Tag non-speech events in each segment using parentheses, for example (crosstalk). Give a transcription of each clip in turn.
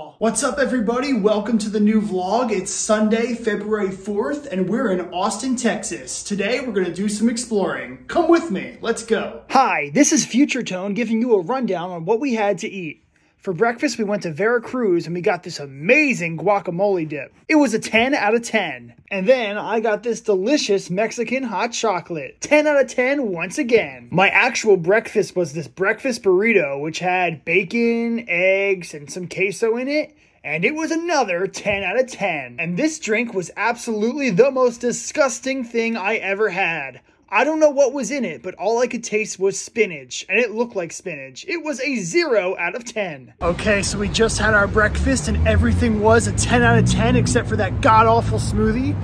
all. What's up everybody? Welcome to the new vlog. It's Sunday, February 4th, and we're in Austin, Texas. Today we're gonna do some exploring. Come with me, let's go. Hi, this is Future Tone giving you a rundown on what we had to eat. For breakfast, we went to Veracruz and we got this amazing guacamole dip. It was a 10 out of 10. And then I got this delicious Mexican hot chocolate. 10 out of 10 once again. My actual breakfast was this breakfast burrito, which had bacon, eggs, and some queso in it. And it was another 10 out of 10. And this drink was absolutely the most disgusting thing I ever had. I don't know what was in it, but all I could taste was spinach, and it looked like spinach. It was a 0 out of 10. Okay, so we just had our breakfast, and everything was a 10 out of 10 except for that god-awful smoothie.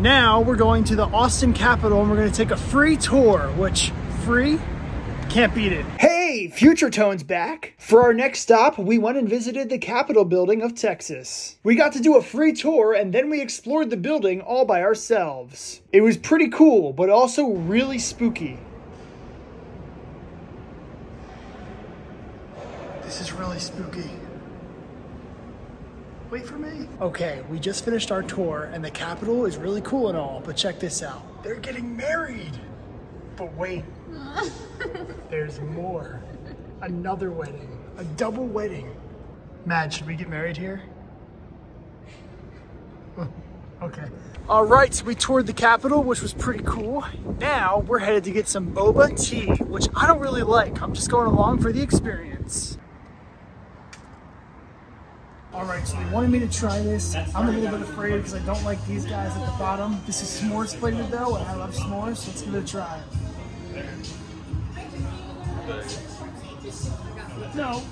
Now we're going to the Austin Capitol, and we're going to take a free tour, which, free? Can't beat it. Hey, Future Tone's back. For our next stop, we went and visited the Capitol building of Texas. We got to do a free tour and then we explored the building all by ourselves. It was pretty cool, but also really spooky. This is really spooky. Wait for me. Okay, we just finished our tour and the Capitol is really cool and all, but check this out. They're getting married. But wait, (laughs) there's more. Another wedding. A double wedding. Mad, should we get married here? (laughs) okay. All right, so we toured the Capitol, which was pretty cool. Now we're headed to get some boba tea, which I don't really like. I'm just going along for the experience. All right, so they wanted me to try this. I'm a little bit afraid because I don't like these guys at the bottom. This is s'mores flavored though, and I love s'mores, so let's give it a try. No.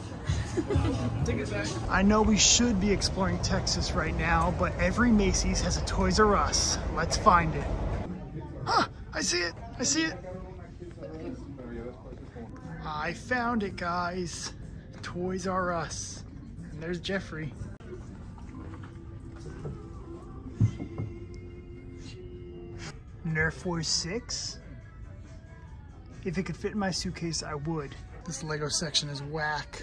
(laughs) I know we should be exploring Texas right now, but every Macy's has a Toys R Us. Let's find it. Ah, I see it. I see it. I found it, guys. Toys R Us. And there's Geoffrey. Nerf Force 6? If it could fit in my suitcase, I would. This Lego section is whack.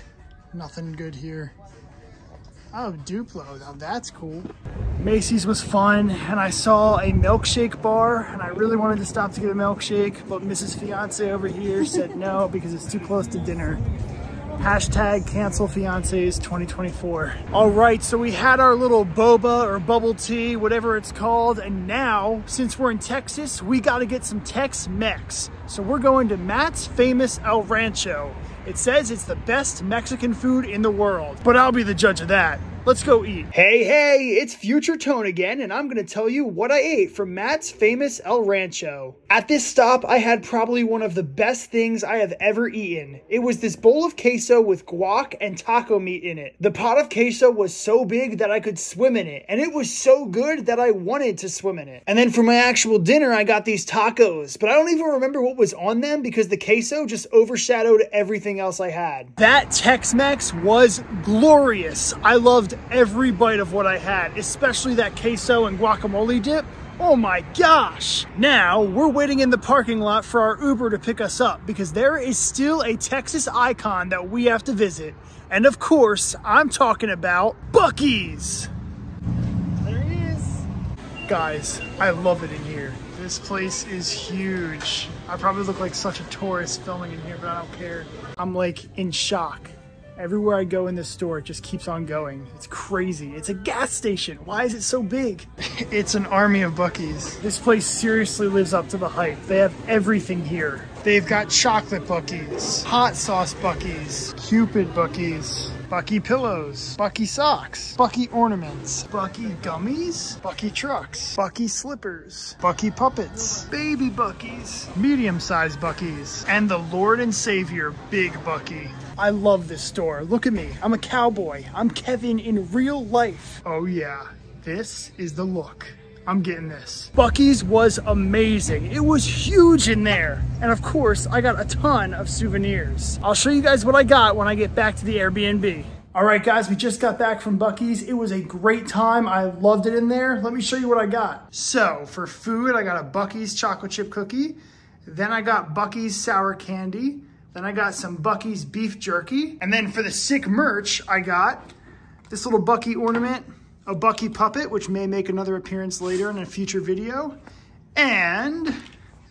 Nothing good here. Oh, Duplo, now that's cool. Macy's was fun, and I saw a milkshake bar, and I really wanted to stop to get a milkshake, but Mrs. Fiance over here said (laughs) no because it's too close to dinner. Hashtag cancel fiancés 2024. All right, so we had our little boba or bubble tea, whatever it's called. And now, since we're in Texas, we got to get some Tex-Mex. So we're going to Matt's famous El Rancho. It says it's the best Mexican food in the world, but I'll be the judge of that. Let's go eat. Hey, hey, it's Future Tone again, and I'm gonna tell you what I ate from Matt's famous El Rancho. At this stop, I had probably one of the best things I have ever eaten. It was this bowl of queso with guac and taco meat in it. The pot of queso was so big that I could swim in it, and it was so good that I wanted to swim in it. And then for my actual dinner, I got these tacos, but I don't even remember what was on them because the queso just overshadowed everything else I had. That Tex-Mex was glorious. I loved every bite of what I had, especially that queso and guacamole dip. Oh my gosh! Now, we're waiting in the parking lot for our Uber to pick us up because there is still a Texas icon that we have to visit. And of course, I'm talking about Buc-ee's. There he is. Guys, I love it in here. This place is huge. I probably look like such a tourist filming in here, but I don't care. I'm like in shock. Everywhere I go in this store, it just keeps on going. It's crazy. It's a gas station. Why is it so big? (laughs) it's an army of Buc-ee's. This place seriously lives up to the hype. They have everything here. They've got chocolate Buc-ee's, hot sauce Buc-ee's, Cupid Buc-ee's, Buc-ee pillows, Buc-ee socks, Buc-ee ornaments, Buc-ee gummies, Buc-ee trucks, Buc-ee slippers, Buc-ee puppets, baby Buc-ees, medium-sized Buc-ees, and the Lord and Savior Big Buc-ee. I love this store. Look at me. I'm a cowboy. I'm Kevin in real life. Oh yeah, this is the look. I'm getting this. Buc-ee's was amazing. It was huge in there. And of course, I got a ton of souvenirs. I'll show you guys what I got when I get back to the Airbnb. All right, guys, we just got back from Buc-ee's. It was a great time. I loved it in there. Let me show you what I got. So for food, I got a Buc-ee's chocolate chip cookie. Then I got Buc-ee's sour candy. Then I got some Buc-ee's beef jerky. And then for the sick merch, I got this little Buc-ee ornament, a Buc-ee puppet, which may make another appearance later in a future video, and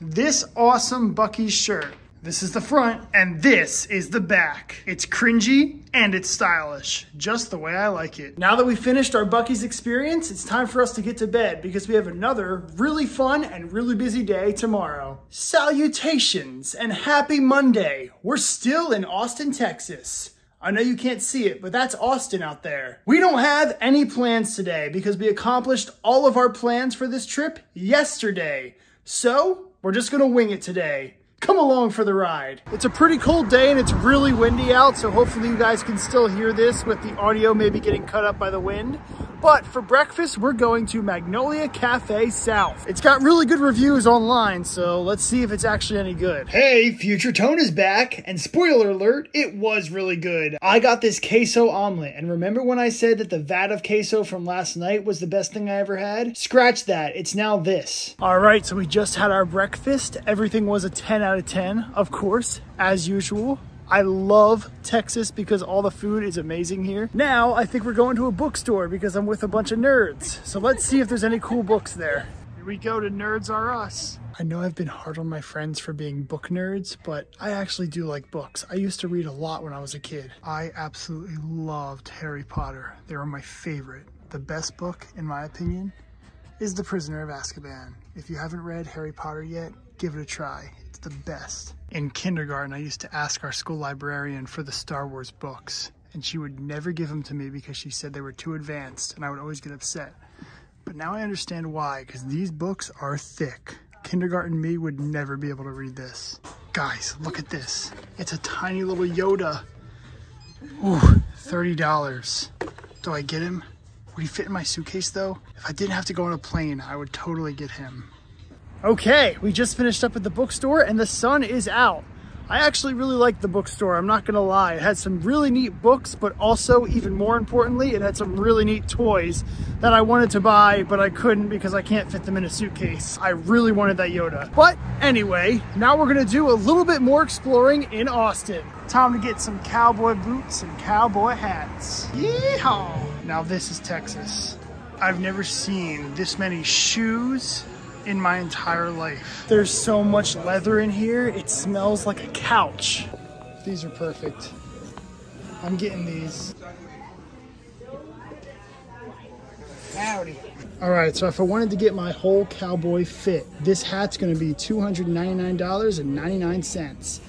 this awesome Buc-ee shirt. This is the front and this is the back. It's cringy and it's stylish, just the way I like it. Now that we've finished our Buc-ee's experience, it's time for us to get to bed because we have another really fun and really busy day tomorrow. Salutations and happy Monday. We're still in Austin, Texas. I know you can't see it, but that's Austin out there. We don't have any plans today because we accomplished all of our plans for this trip yesterday. So, we're just gonna wing it today come along for the ride. It's a pretty cold day and it's really windy out, so hopefully you guys can still hear this with the audio maybe getting cut up by the wind. But for breakfast, we're going to Magnolia Cafe South. It's got really good reviews online, so let's see if it's actually any good. Hey, Future Tone is back, and spoiler alert, it was really good. I got this queso omelet, and remember when I said that the vat of queso from last night was the best thing I ever had? Scratch that, it's now this. All right, so we just had our breakfast. Everything was a 10 out of 10, of course, as usual. I love Texas because all the food is amazing here. Now, I think we're going to a bookstore because I'm with a bunch of nerds. So let's see if there's any cool books there. Here we go to Nerds Are Us. I know I've been hard on my friends for being book nerds, but I actually do like books. I used to read a lot when I was a kid. I absolutely loved Harry Potter. They were my favorite. The best book, in my opinion, is The Prisoner of Azkaban. If you haven't read Harry Potter yet, give it a try. The best. In kindergarten, I used to ask our school librarian for the Star Wars books, and she would never give them to me because she said they were too advanced, and I would always get upset. But now I understand why, because these books are thick. Kindergarten me would never be able to read this. Guys, look at this. It's a tiny little Yoda. Ooh, $30. Do I get him? Would he fit in my suitcase though? If I didn't have to go on a plane, I would totally get him. Okay, we just finished up at the bookstore and the sun is out. I actually really liked the bookstore, I'm not gonna lie. It had some really neat books, but also, even more importantly, it had some really neat toys that I wanted to buy, but I couldn't because I can't fit them in a suitcase. I really wanted that Yoda. But anyway, now we're gonna do a little bit more exploring in Austin. Time to get some cowboy boots and cowboy hats. Yeehaw! Now this is Texas. I've never seen this many shoes, in my entire life. There's so much leather in here, it smells like a couch. These are perfect. I'm getting these. Howdy. All right, so if I wanted to get my whole cowboy fit, this hat's gonna be $299.99.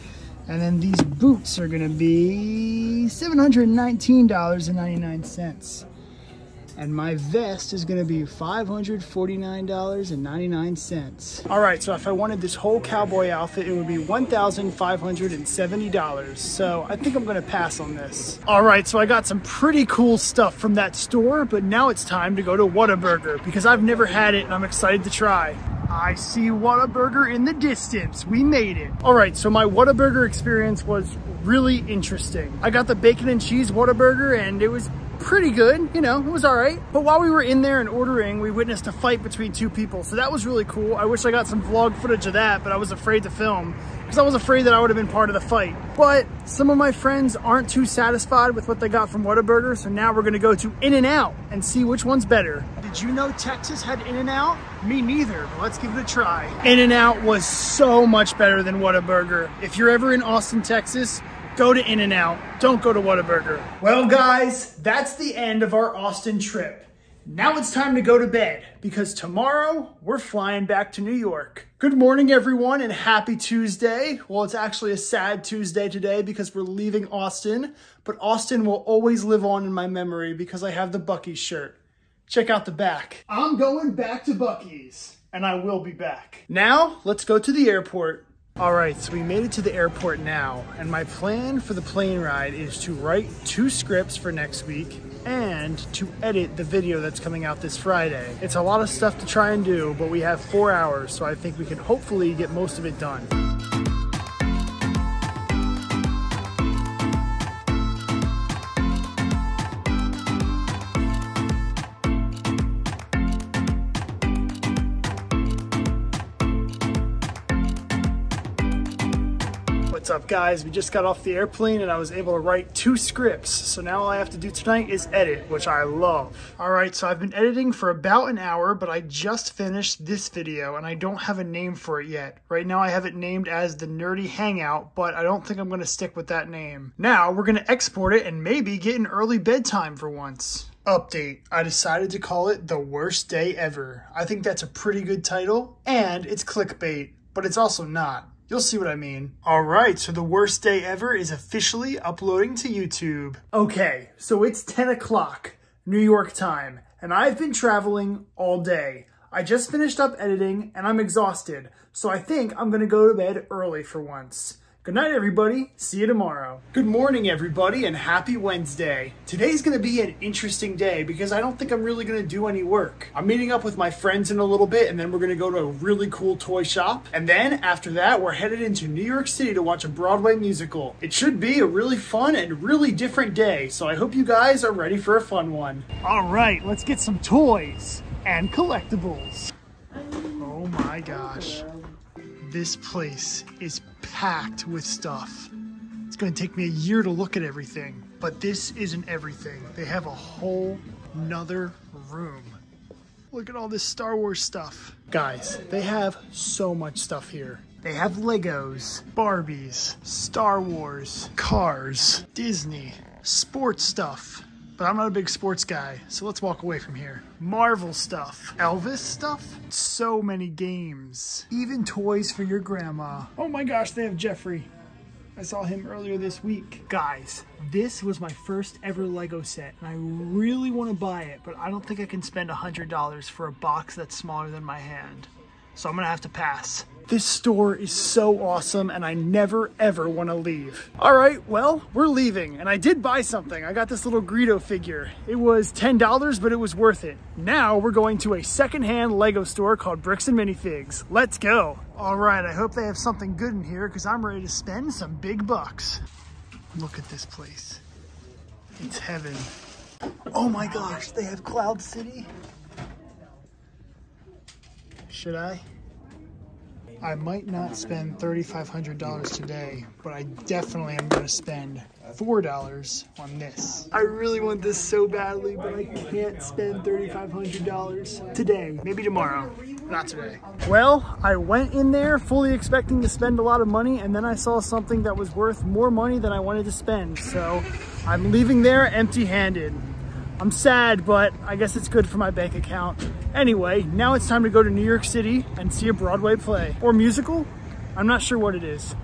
And then these boots are gonna be $719.99 and my vest is gonna be $549.99. All right, so if I wanted this whole cowboy outfit, it would be $1,570. So I think I'm gonna pass on this. All right, so I got some pretty cool stuff from that store, but now it's time to go to Whataburger because I've never had it and I'm excited to try. I see Whataburger in the distance. We made it. All right, so my Whataburger experience was really interesting. I got the bacon and cheese Whataburger and it was pretty good, you know, it was all right. But while we were in there and ordering, we witnessed a fight between two people. So that was really cool. I wish I got some vlog footage of that, but I was afraid to film because I was afraid that I would have been part of the fight. But some of my friends aren't too satisfied with what they got from Whataburger, so now we're gonna go to In-N-Out and see which one's better. Did you know Texas had In-N-Out? Me neither, but let's give it a try. In-N-Out was so much better than Whataburger. If you're ever in Austin, Texas, go to In-N-Out. Don't go to Whataburger. Well, guys, that's the end of our Austin trip. Now it's time to go to bed because tomorrow we're flying back to New York. Good morning, everyone, and happy Tuesday. Well, it's actually a sad Tuesday today because we're leaving Austin, but Austin will always live on in my memory because I have the Buc-ee's shirt. Check out the back. I'm going back to Buc-ee's, and I will be back. Now, let's go to the airport all right, so we made it to the airport now, and my plan for the plane ride is to write two scripts for next week and to edit the video that's coming out this Friday. It's a lot of stuff to try and do, but we have four hours, so I think we can hopefully get most of it done. Guys? We just got off the airplane and I was able to write two scripts. So now all I have to do tonight is edit, which I love. All right, so I've been editing for about an hour, but I just finished this video and I don't have a name for it yet. Right now I have it named as the Nerdy Hangout, but I don't think I'm gonna stick with that name. Now we're gonna export it and maybe get an early bedtime for once. Update. I decided to call it The Worst Day Ever. I think that's a pretty good title, and it's clickbait, but it's also not. You'll see what I mean. All right, so the worst day ever is officially uploading to YouTube. Okay, so it's 10 o'clock, New York time, and I've been traveling all day. I just finished up editing and I'm exhausted, so I think I'm gonna go to bed early for once. Good night, everybody. See you tomorrow. Good morning, everybody, and happy Wednesday. Today's going to be an interesting day because I don't think I'm really going to do any work. I'm meeting up with my friends in a little bit, and then we're going to go to a really cool toy shop. And then after that, we're headed into New York City to watch a Broadway musical. It should be a really fun and really different day, so I hope you guys are ready for a fun one. All right, let's get some toys and collectibles. Oh my gosh. This place is packed with stuff. It's gonna take me a year to look at everything, but this isn't everything. They have a whole nother room. Look at all this Star Wars stuff. Guys, they have so much stuff here. They have Legos, Barbies, Star Wars, cars, Disney, sports stuff, but I'm not a big sports guy, so let's walk away from here. Marvel stuff, Elvis stuff, so many games, even toys for your grandma. Oh my gosh, they have Geoffrey. I saw him earlier this week. Guys, this was my first ever Lego set, and I really want to buy it, but I don't think I can spend $100 for a box that's smaller than my hand. So I'm gonna have to pass. This store is so awesome and I never ever want to leave. All right, well, we're leaving and I did buy something. I got this little Greedo figure. It was $10, but it was worth it. Now we're going to a secondhand Lego store called Bricks and Minifigs. Let's go. All right, I hope they have something good in here because I'm ready to spend some big bucks. Look at this place. It's heaven. Oh my gosh, they have Cloud City. Should I? I might not spend $3,500 today, but I definitely am going to spend $4 on this. I really want this so badly, but I can't spend $3,500 today. Maybe tomorrow, not today. Well, I went in there fully expecting to spend a lot of money, and then I saw something that was worth more money than I wanted to spend. So I'm leaving there empty-handed. I'm sad, but I guess it's good for my bank account. Anyway, now it's time to go to New York City and see a Broadway play. Or musical? I'm not sure what it is.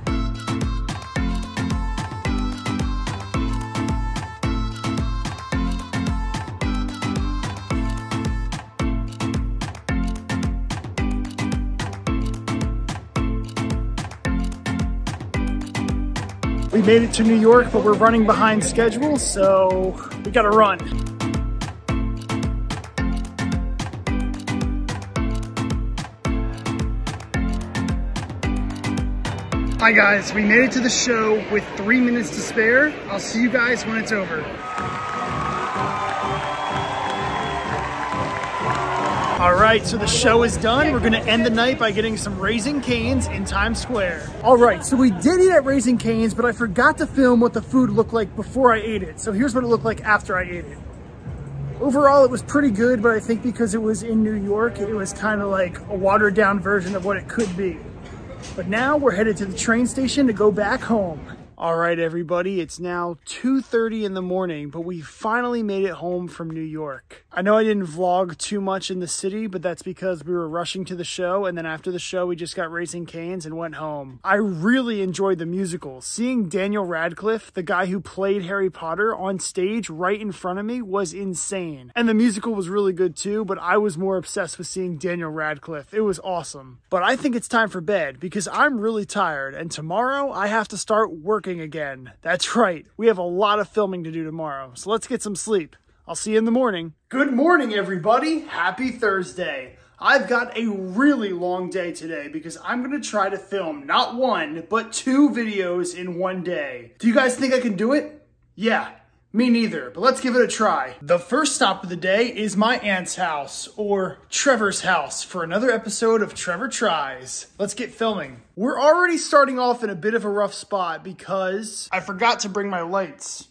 We made it to New York, but we're running behind schedule, so we gotta run. Hi guys, we made it to the show with three minutes to spare. I'll see you guys when it's over. All right, so the show is done. We're gonna end the night by getting some Raising Cane's in Times Square. All right, so we did eat at Raising Cane's, but I forgot to film what the food looked like before I ate it. So here's what it looked like after I ate it. Overall, it was pretty good, but I think because it was in New York, it was kind of like a watered down version of what it could be. But now we're headed to the train station to go back home. All right, everybody, it's now 2.30 in the morning, but we finally made it home from New York. I know I didn't vlog too much in the city, but that's because we were rushing to the show, and then after the show, we just got Raising Cane's and went home. I really enjoyed the musical. Seeing Daniel Radcliffe, the guy who played Harry Potter, on stage right in front of me was insane. And the musical was really good too, but I was more obsessed with seeing Daniel Radcliffe. It was awesome. But I think it's time for bed because I'm really tired, and tomorrow I have to start working again. That's right, we have a lot of filming to do tomorrow, so let's get some sleep. I'll see you in the morning. Good morning, everybody. Happy Thursday. I've got a really long day today because I'm going to try to film not one, but two videos in one day. Do you guys think I can do it? Yeah, Me neither, but let's give it a try. The first stop of the day is my aunt's house, or Trevor's house, for another episode of Trevor Tries. Let's get filming. We're already starting off in a bit of a rough spot because I forgot to bring my lights.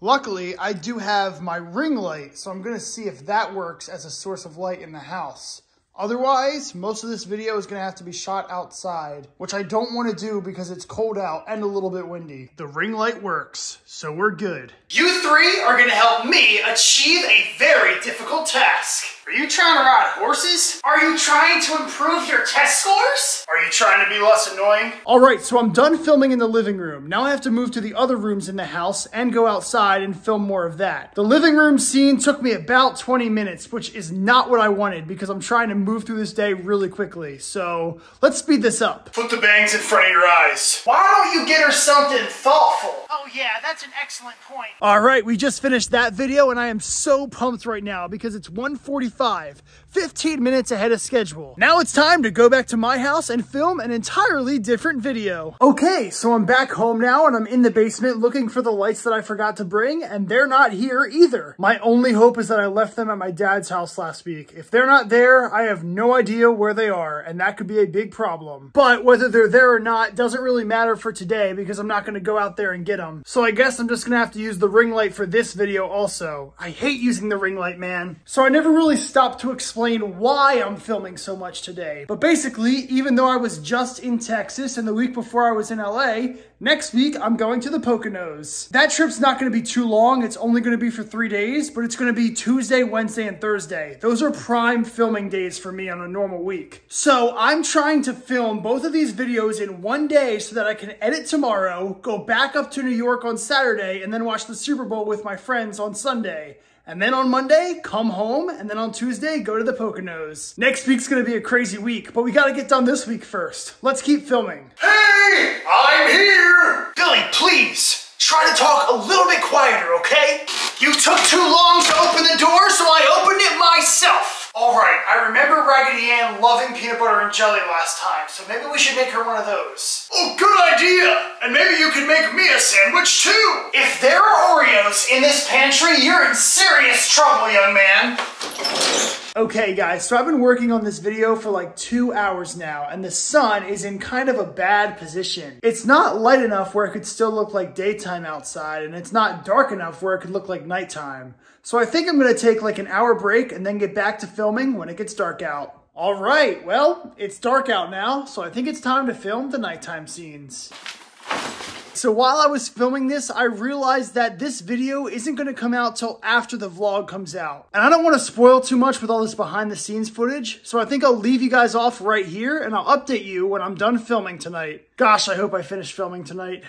Luckily, I do have my ring light, so I'm gonna see if that works as a source of light in the house. Otherwise, most of this video is going to have to be shot outside, which I don't want to do because it's cold out and a little bit windy. The ring light works, so we're good. You three are going to help me achieve a very difficult task. Are you trying to ride horses? Are you trying to improve your test scores? Are you trying to be less annoying? All right, so I'm done filming in the living room. Now I have to move to the other rooms in the house and go outside and film more of that. The living room scene took me about 20 minutes, which is not what I wanted because I'm trying to move through this day really quickly. So let's speed this up. Put the bangs in front of your eyes. Why don't you get her something thoughtful? Oh yeah, that's an excellent point. All right, we just finished that video and I am so pumped right now because it's 1:45 15 minutes ahead of schedule. Now it's time to go back to my house and film an entirely different video. Okay, so I'm back home now and I'm in the basement looking for the lights that I forgot to bring and they're not here either. My only hope is that I left them at my dad's house last week. If they're not there, I have no idea where they are and that could be a big problem. But whether they're there or not doesn't really matter for today because I'm not going to go out there and get them. So I guess I'm just going to have to use the ring light for this video also. I hate using the ring light, man. So I never really stopped to explain why I'm filming so much today. But basically, even though I was just in Texas and the week before I was in LA, next week I'm going to the Poconos. That trip's not going to be too long. It's only going to be for three days, but it's going to be Tuesday, Wednesday, and Thursday. Those are prime filming days for me on a normal week. So I'm trying to film both of these videos in one day so that I can edit tomorrow, go back up to New York on Saturday, and then watch the Super Bowl with my friends on Sunday. And then on Monday, come home, and then on Tuesday, go to the Poconos. Next week's gonna be a crazy week, but we gotta get done this week first. Let's keep filming. Hey, I'm here! Billy, please, try to talk a little bit quieter, okay? You took too long to open the door, so I opened it myself. All right, I remember Raggedy Ann loving peanut butter and jelly last time, so maybe we should make her one of those. Oh, good idea! And maybe you can make me a sandwich too! If there are Oreos in this pantry, you're in serious trouble, young man. Okay guys, so I've been working on this video for like two hours now and the sun is in kind of a bad position. It's not light enough where it could still look like daytime outside and it's not dark enough where it could look like nighttime. So I think I'm gonna take like an hour break and then get back to filming when it gets dark out. All right, well, it's dark out now, so I think it's time to film the nighttime scenes. So while I was filming this, I realized that this video isn't going to come out till after the vlog comes out. And I don't want to spoil too much with all this behind the scenes footage, so I think I'll leave you guys off right here and I'll update you when I'm done filming tonight. Gosh, I hope I finish filming tonight.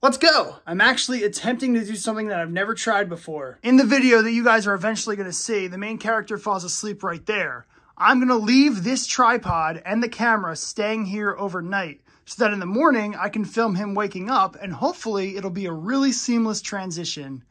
Let's go! I'm actually attempting to do something that I've never tried before. In the video that you guys are eventually going to see, the main character falls asleep right there. I'm going to leave this tripod and the camera staying here overnight so that in the morning I can film him waking up and hopefully it'll be a really seamless transition.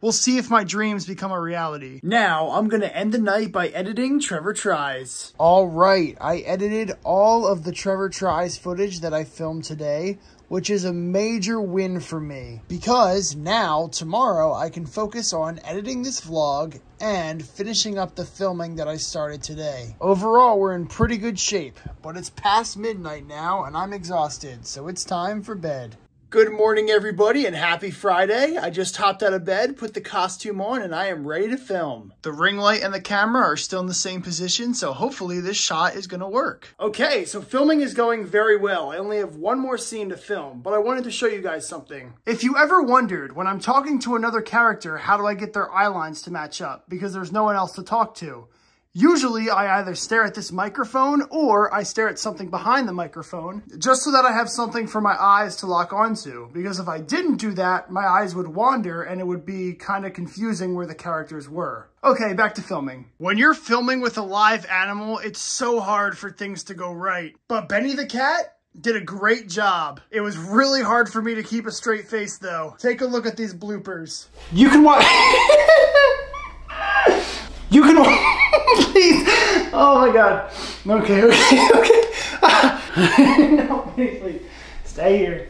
We'll see if my dreams become a reality. Now, I'm gonna end the night by editing Trevor Tries. All right, I edited all of the Trevor Tries footage that I filmed today which is a major win for me because now, tomorrow, I can focus on editing this vlog and finishing up the filming that I started today. Overall, we're in pretty good shape, but it's past midnight now and I'm exhausted, so it's time for bed. Good morning, everybody, and happy Friday. I just hopped out of bed, put the costume on, and I am ready to film. The ring light and the camera are still in the same position, so hopefully this shot is gonna work. Okay, so filming is going very well. I only have one more scene to film, but I wanted to show you guys something. If you ever wondered, when I'm talking to another character, how do I get their eye lines to match up? Because there's no one else to talk to. Usually I either stare at this microphone or I stare at something behind the microphone just so that I have something for my eyes to lock onto. Because if I didn't do that, my eyes would wander and it would be kind of confusing where the characters were. Okay, back to filming. When you're filming with a live animal, it's so hard for things to go right. But Benny the cat, did a great job. It was really hard for me to keep a straight face though. Take a look at these bloopers. You can watch- (laughs) You can watch- please. Oh my god. Okay, (laughs) okay, okay. (laughs) no, please. Stay here.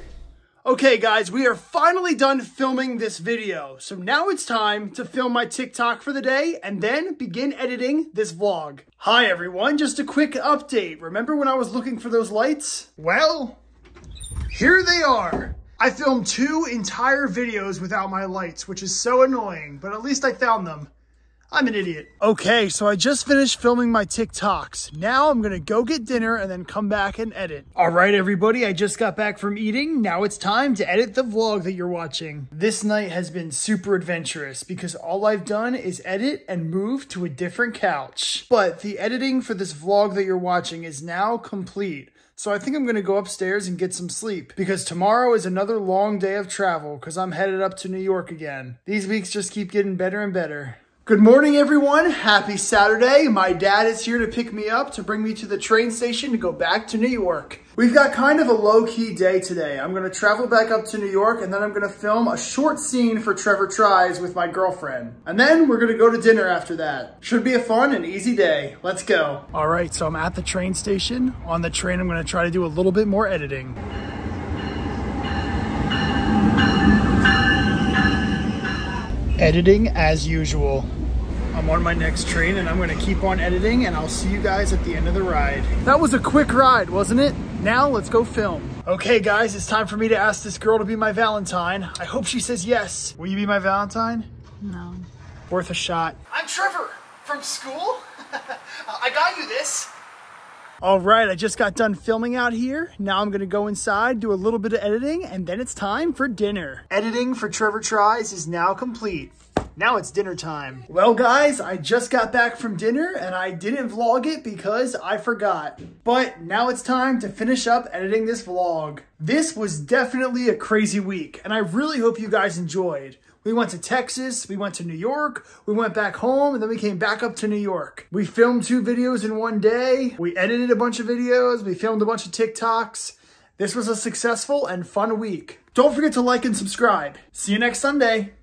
Okay guys, we are finally done filming this video. So now it's time to film my TikTok for the day and then begin editing this vlog. Hi everyone, just a quick update. Remember when I was looking for those lights? Well, here they are. I filmed two entire videos without my lights, which is so annoying, but at least I found them. I'm an idiot. Okay, so I just finished filming my TikToks. Now I'm gonna go get dinner and then come back and edit. All right, everybody, I just got back from eating. Now it's time to edit the vlog that you're watching. This night has been super adventurous because all I've done is edit and move to a different couch. But the editing for this vlog that you're watching is now complete. So I think I'm gonna go upstairs and get some sleep because tomorrow is another long day of travel because I'm headed up to New York again. These weeks just keep getting better and better. Good morning, everyone. Happy Saturday. My dad is here to pick me up to bring me to the train station to go back to New York. We've got kind of a low-key day today. I'm gonna travel back up to New York and then I'm gonna film a short scene for Trevor Tries with my girlfriend. And then we're gonna go to dinner after that. Should be a fun and easy day. Let's go. All right, so I'm at the train station. On the train, I'm gonna try to do a little bit more editing. Editing as usual. I'm on my next train and I'm gonna keep on editing and I'll see you guys at the end of the ride. That was a quick ride, wasn't it? Now let's go film. Okay guys, it's time for me to ask this girl to be my Valentine. I hope she says yes. Will you be my Valentine? No. Worth a shot. I'm Trevor from school. (laughs) I got you this. All right, I just got done filming out here. Now I'm gonna go inside, do a little bit of editing, and then it's time for dinner. Editing for Trevor Tries is now complete. Now it's dinner time. Well guys, I just got back from dinner and I didn't vlog it because I forgot. But now it's time to finish up editing this vlog. This was definitely a crazy week and I really hope you guys enjoyed. We went to Texas, we went to New York, we went back home, and then we came back up to New York. We filmed two videos in one day, we edited a bunch of videos, we filmed a bunch of TikToks. This was a successful and fun week. Don't forget to like and subscribe. See you next Sunday.